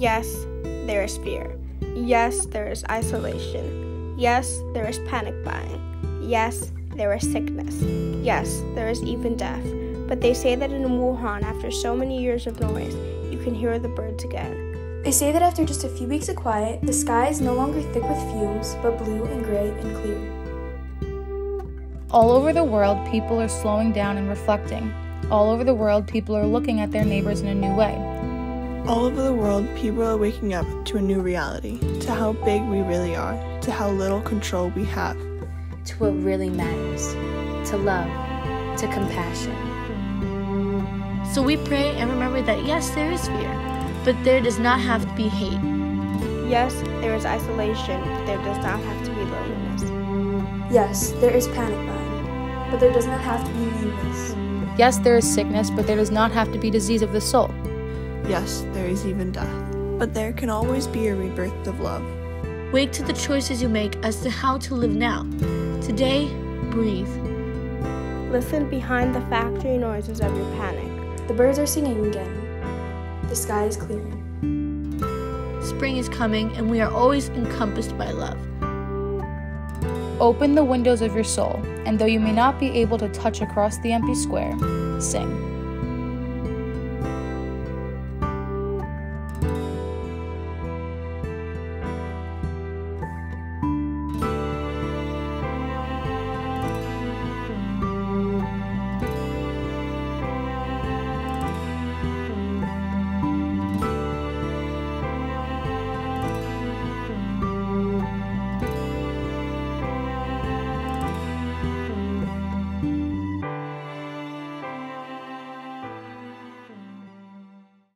Yes, there is fear. Yes, there is isolation. Yes, there is panic buying. Yes, there is sickness. Yes, there is even death. But they say that in Wuhan, after so many years of noise, you can hear the birds again. They say that after just a few weeks of quiet, the sky is no longer thick with fumes, but blue and gray and clear. All over the world, people are slowing down and reflecting. All over the world, people are looking at their neighbors in a new way. All over the world, people are waking up to a new reality, to how big we really are, to how little control we have, to what really matters, to love, to compassion. So we pray and remember that yes, there is fear, but there does not have to be hate. Yes, there is isolation, but there does not have to be loneliness. Yes, there is panic buying, but there does not have to be meanness. Yes, there is sickness, but there does not have to be disease of the soul. Yes, there is even death, but there can always be a rebirth of love. Wake to the choices you make as to how to live now. Today, breathe. Listen behind the factory noises of your panic. The birds are singing again. The sky is clearing. Spring is coming, and we are always encompassed by love. Open the windows of your soul, and though you may not be able to touch across the empty square, sing.